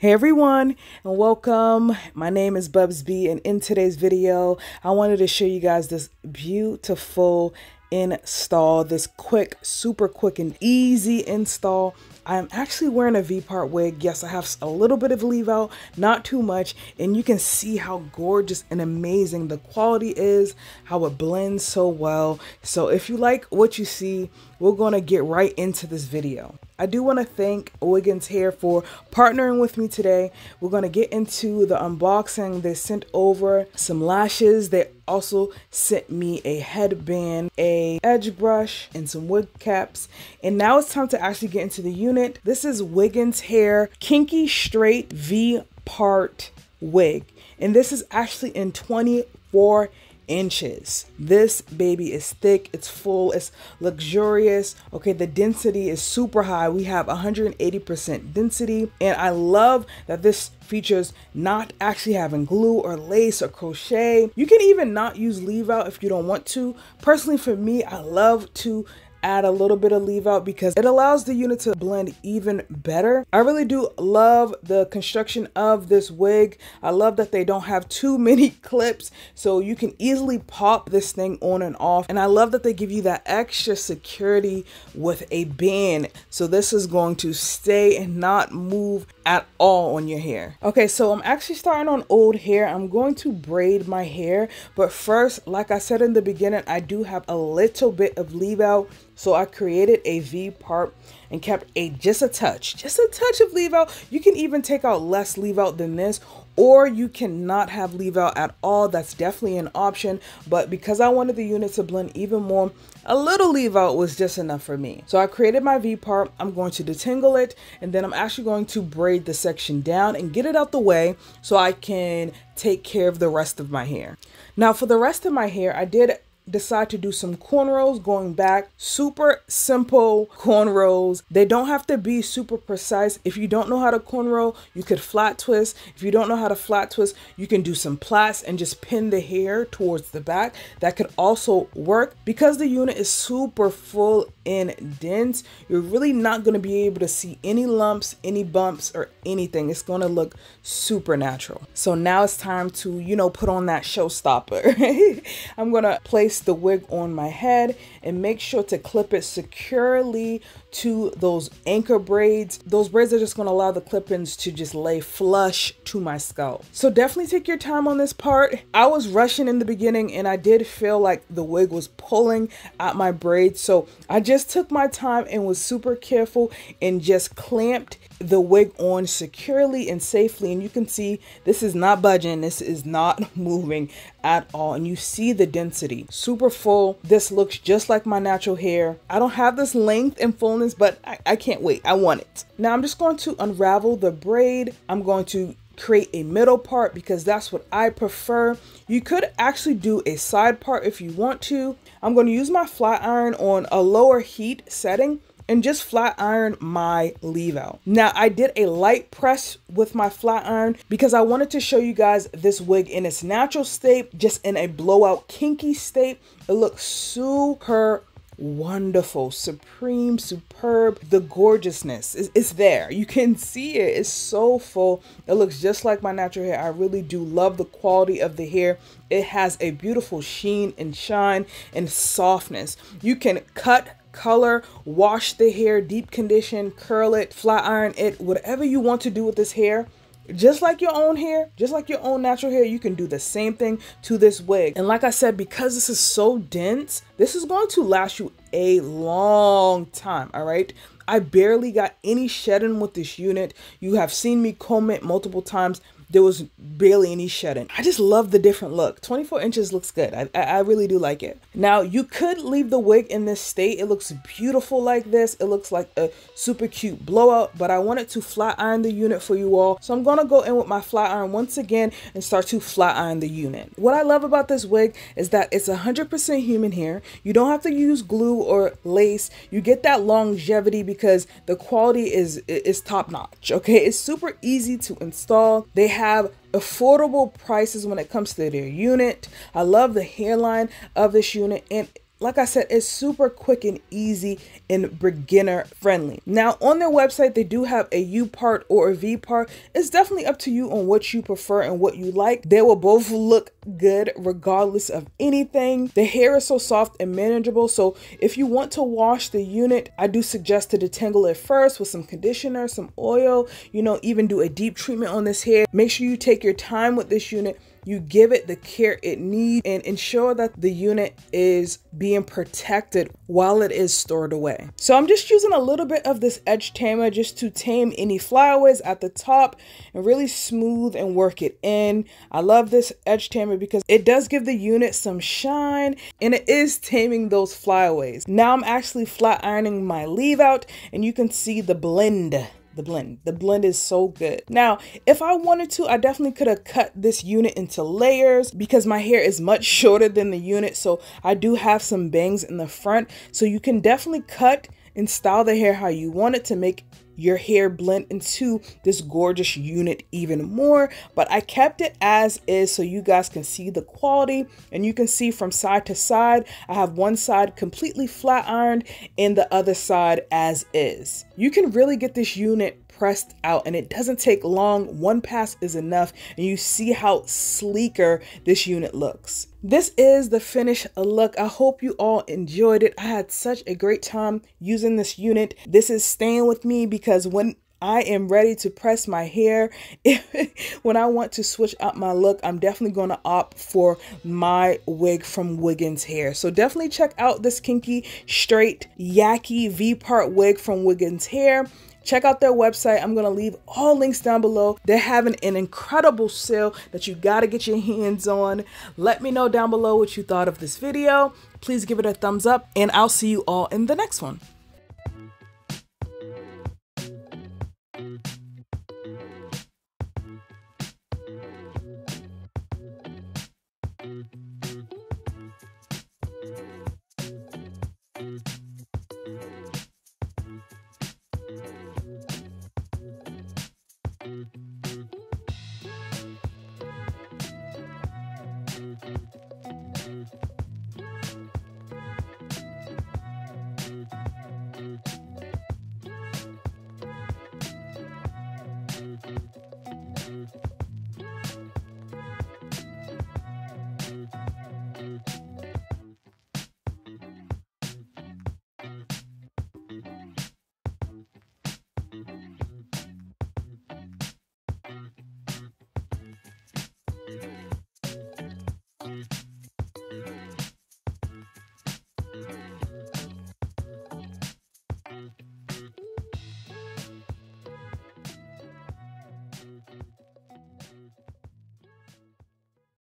Hey everyone and welcome. My name is Bubs Bee and in today's video I wanted to show you guys this beautiful install, this quick, super quick and easy install I'm actually wearing a V-part wig. Yes, I have a little bit of leave out, not too much. And you can see how gorgeous and amazing the quality is, how it blends so well. So if you like what you see, we're going to get right into this video. I do want to thank Wiggins Hair for partnering with me today. We're going to get into the unboxing. They sent over some lashes. They also sent me a headband, a edge brush, and some wig caps. And now it's time to actually get into the unit. This is Wiggins Hair Kinky Straight V Part Wig. And this is actually in 24 inches. This baby is thick, it's full, it's luxurious. Okay, the density is super high. We have 180% density, and I love that this features not actually having glue or lace or crochet. You can even not use leave out if you don't want to. Personally, for me, I love to add a little bit of leave out because it allows the unit to blend even better. I really do love the construction of this wig. I love that they don't have too many clips so you can easily pop this thing on and off. And I love that they give you that extra security with a band. So this is going to stay and not move at all on your hair. Okay, so I'm actually starting on old hair. I'm going to braid my hair. But first, like I said in the beginning, I do have a little bit of leave out so I created a V part and kept a just a touch, just a touch of leave out. You can even take out less leave out than this or you cannot have leave out at all. That's definitely an option. But because I wanted the unit to blend even more, a little leave out was just enough for me. So I created my V part. I'm going to detangle it and then I'm actually going to braid the section down and get it out the way so I can take care of the rest of my hair. Now for the rest of my hair, I did decide to do some cornrows going back. Super simple cornrows. They don't have to be super precise. If you don't know how to cornrow, you could flat twist. If you don't know how to flat twist, you can do some plaits and just pin the hair towards the back. That could also work. Because the unit is super full and dense, you're really not going to be able to see any lumps, any bumps, or anything. It's going to look super natural. So now it's time to, you know, put on that showstopper. I'm going to place place the wig on my head and make sure to clip it securely to those anchor braids. Those braids are just going to allow the clip-ins to just lay flush to my scalp. So definitely take your time on this part. I was rushing in the beginning and I did feel like the wig was pulling at my braids. So I just took my time and was super careful and just clamped the wig on securely and safely and you can see this is not budging this is not moving at all and you see the density super full this looks just like my natural hair i don't have this length and fullness but I, I can't wait i want it now i'm just going to unravel the braid i'm going to create a middle part because that's what I prefer. You could actually do a side part if you want to. I'm going to use my flat iron on a lower heat setting and just flat iron my leave out. Now I did a light press with my flat iron because I wanted to show you guys this wig in its natural state, just in a blowout kinky state. It looks super wonderful, supreme, superb. The gorgeousness is, is there. You can see it. It's so full. It looks just like my natural hair. I really do love the quality of the hair. It has a beautiful sheen and shine and softness. You can cut color, wash the hair, deep condition, curl it, flat iron it, whatever you want to do with this hair. Just like your own hair, just like your own natural hair, you can do the same thing to this wig. And like I said, because this is so dense, this is going to last you a long time, all right? I barely got any shedding with this unit. You have seen me comb it multiple times there was barely any shedding. I just love the different look. 24 inches looks good. I, I really do like it. Now you could leave the wig in this state. It looks beautiful like this. It looks like a super cute blowout, but I wanted to flat iron the unit for you all. So I'm gonna go in with my flat iron once again and start to flat iron the unit. What I love about this wig is that it's 100% human hair. You don't have to use glue or lace. You get that longevity because the quality is, is top notch, okay? It's super easy to install. They have affordable prices when it comes to their unit. I love the hairline of this unit and like I said, it's super quick and easy and beginner friendly. Now, on their website, they do have a U part or a V part. It's definitely up to you on what you prefer and what you like. They will both look good regardless of anything. The hair is so soft and manageable. So if you want to wash the unit, I do suggest to detangle it first with some conditioner, some oil, you know, even do a deep treatment on this hair. Make sure you take your time with this unit you give it the care it needs and ensure that the unit is being protected while it is stored away. So I'm just using a little bit of this edge tamer just to tame any flyaways at the top and really smooth and work it in. I love this edge tamer because it does give the unit some shine and it is taming those flyaways. Now I'm actually flat ironing my leave out and you can see the blend the blend. The blend is so good. Now, if I wanted to, I definitely could have cut this unit into layers because my hair is much shorter than the unit. So I do have some bangs in the front. So you can definitely cut and style the hair how you want it to make your hair blend into this gorgeous unit even more but I kept it as is so you guys can see the quality and you can see from side to side I have one side completely flat ironed and the other side as is. You can really get this unit pressed out and it doesn't take long. One pass is enough and you see how sleeker this unit looks. This is the finished look. I hope you all enjoyed it. I had such a great time using this unit. This is staying with me because when I am ready to press my hair. when I want to switch up my look, I'm definitely going to opt for my wig from Wiggins Hair. So definitely check out this kinky straight yaki V-part wig from Wiggins Hair. Check out their website. I'm going to leave all links down below. They're having an incredible sale that you got to get your hands on. Let me know down below what you thought of this video. Please give it a thumbs up and I'll see you all in the next one.